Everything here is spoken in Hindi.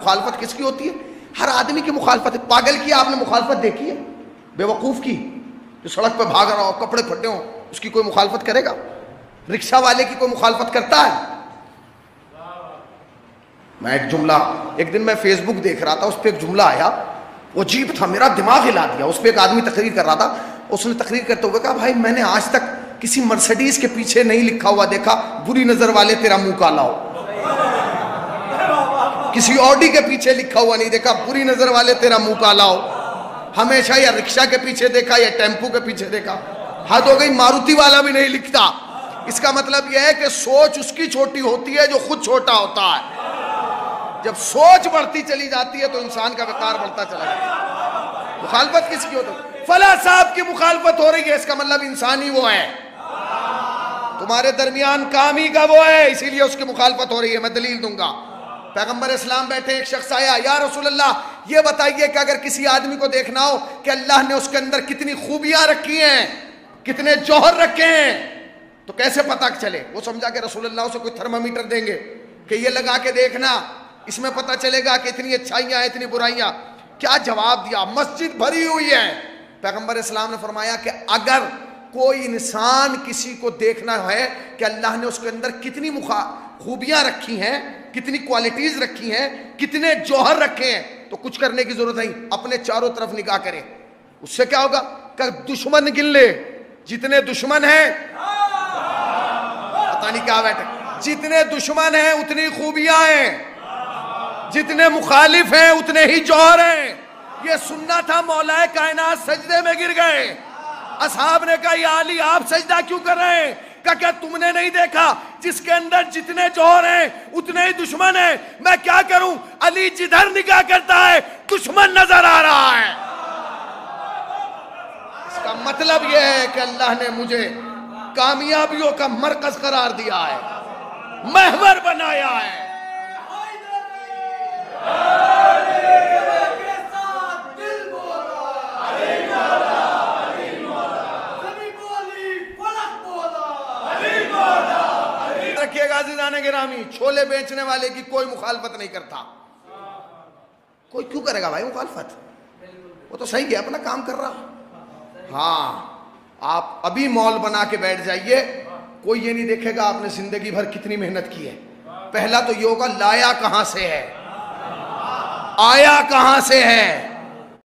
मुखालफत किसकी होती है? हर आदमी की मुखालफत है। पागल की आपने मुखालफत देखी है? बेवकूफ़ की, जो सड़क पर भाग रहा हो, कपड़े फटे हो, उसकी कोई मुखालफत करेगा? रिक्शा वाले की कोई मुखालफत करता है? मैं एक जुमला, एक दिन मैं फेसबुक देख रहा था, उस पर एक जुमला आया। वो जीप था, मेरा दिमाग हिला दिया। उस पर एक आदमी तकरीर कर रहा था। उसने तकरीर करते हुए कहा, भाई, मैंने आज तक किसी मर्सिडीज के पीछे नहीं लिखा हुआ देखा। बुरी नज़र वाले तेरा मुँह काला हो। किसी ऑडी के पीछे लिखा हुआ नहीं देखा। बुरी नज़र वाले तेरा मुँह काला हो। हमेशा या रिक्शा के पीछे देखा या टेंपू के पीछे देखा। हद हो गई, मारुति वाला भी नहीं लिखता। इसका मतलब यह है कि सोच उसकी छोटी होती है जो खुद छोटा होता है। जब सोच बढ़ती चली जाती है तो इंसान का विकार बढ़ता चला जाता है। मुखालफत किसकी होती है फला साहब की मुखालफत हो रही है, इसका मतलब इंसान ही वो है। तुम्हारे दरमियान काम ही का वो है, इसीलिए उसकी मुखालफत हो रही है, मैं दलील दूँगा। पैगंबर इस्लाम बैठे एक शख्स आया, या रसूल ये बताइए कि अगर किसी आदमी को देखना हो कि अल्लाह ने उसके अंदर कितनी खूबियाँ रखी हैं, कितने जौहर रखे हैं तो कैसे पता चले? वो समझा कि रसूल उसे कोई थर्मामीटर देंगे, कि ये लगा के देखना, इसमें पता चलेगा कि इतनी अच्छाइयाँ, इतनी बुराइयाँ। क्या जवाब दिया? मस्जिद भरी हुई है। पैगंबर इस्लाम ने फरमाया कि अगर कोई इंसान किसी को देखना है कि अल्लाह ने उसके अंदर कितनी खूबियाँ रखी हैं कितनी क्वालिटीज रखी हैं, कितने जौहर रखे हैं तो कुछ करने की ज़रूरत नहीं, अपने चारों तरफ़ निगाह करें। उससे क्या होगा? कर दुश्मन गिन ले। जितने दुश्मन हैं, पता नहीं क्या बैठे जितने दुश्मन हैं, उतनी खूबियाँ हैं। जितने मुखालिफ हैं, उतने ही जौहर हैं। ये सुनना था, मौलाए कायनात सजदे में गिर गए। असहाब ने कहा अली आप सजदा क्यों कर रहे हैं? का क्या तुमने नहीं देखा? जिसके अंदर जितने जोहर हैं, उतने ही दुश्मन हैं। मैं क्या करूँ? अली जिधर निकाह करता है, दुश्मन नज़र आ रहा है। इसका मतलब यह है कि अल्लाह ने मुझे कामयाबियों का मरकज करार दिया है। महवर बनाया है। रखिएगा जिदाने गिरामी। छोले बेचने वाले की कोई मुखालफत नहीं करता। कोई क्यों करेगा भाई मुखालफत? वो तो सही है, अपना काम कर रहा। हाँ आप अभी मॉल बना के बैठ जाइए। कोई ये नहीं देखेगा आपने ज़िंदगी भर कितनी मेहनत की है। पहला तो ये होगा लाया कहाँ से है? आया कहाँ से है?